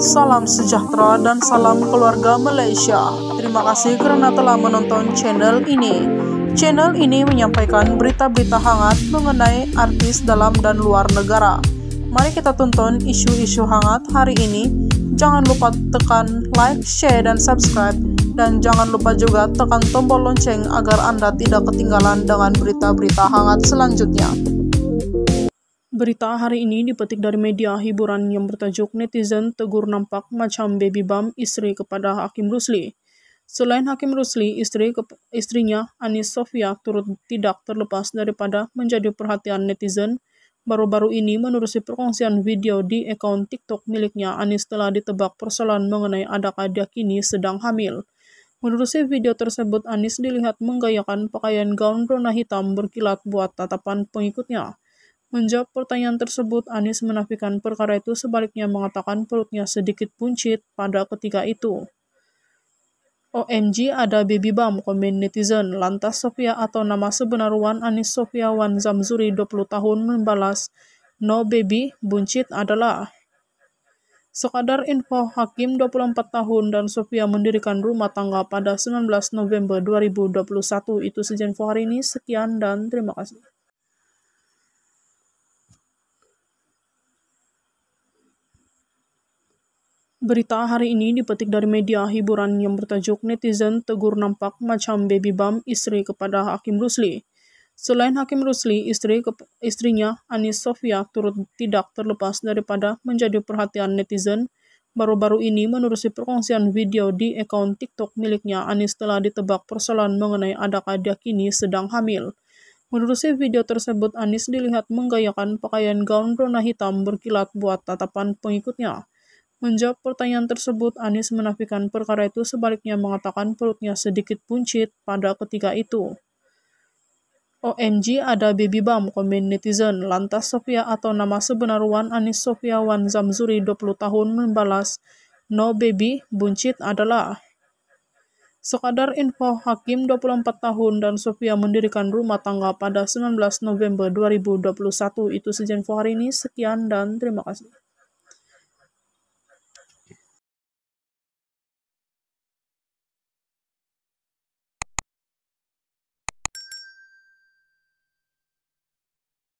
Salam sejahtera dan salam keluarga Malaysia. Terima kasih karena telah menonton channel ini. Channel ini menyampaikan berita-berita hangat mengenai artis dalam dan luar negara. Mari kita tonton isu-isu hangat hari ini. Jangan lupa tekan like, share, dan subscribe. Dan jangan lupa juga tekan tombol lonceng agar Anda tidak ketinggalan dengan berita-berita hangat selanjutnya. Berita hari ini dipetik dari media hiburan yang bertajuk Netizen Tegur Nampak Macam Baby Bam Istri kepada Hakim Rusli. Selain Hakim Rusli, istri istrinya Anis Sofia turut tidak terlepas daripada menjadi perhatian netizen. Baru-baru ini menerusi perkongsian video di akun TikTok miliknya, Anis telah ditebak persoalan mengenai adakah dia kini sedang hamil. Menerusi video tersebut, Anis dilihat menggayakan pakaian gaun warna hitam berkilat buat tatapan pengikutnya. Menjawab pertanyaan tersebut, Anies menafikan perkara itu sebaliknya mengatakan perutnya sedikit buncit pada ketika itu. OMG ada baby bump, komen netizen. Lantas Sofia atau nama sebenar Wan Anis Sofia Wan Zamzuri 20 tahun membalas, No baby, buncit adalah. Sekadar info, Hakim 24 tahun dan Sofia mendirikan rumah tangga pada 19 November 2021. Itu saja info hari ini. Sekian dan terima kasih. Berita hari ini dipetik dari media hiburan yang bertajuk Netizen Tegur Nampak Macam Baby Bam Istri kepada Hakim Rusli. Selain Hakim Rusli, istri istrinya Anis Sofia turut tidak terlepas daripada menjadi perhatian netizen. Baru-baru ini menerusi perkongsian video di akun TikTok miliknya, Anis telah ditebak persoalan mengenai adakah dia kini sedang hamil. Menerusi video tersebut, Anis dilihat menggayakan pakaian gaun warna hitam berkilat buat tatapan pengikutnya. Menjawab pertanyaan tersebut, Anies menafikan perkara itu sebaliknya mengatakan perutnya sedikit buncit pada ketika itu. OMG ada baby bump, komen netizen. Lantas Sofia atau nama sebenar Wan Anis Sofia Wan Zamzuri 20 tahun membalas, No baby, buncit adalah. Sekadar info, Hakim 24 tahun dan Sofia mendirikan rumah tangga pada 19 November 2021. Itu saja info hari ini. Sekian dan terima kasih.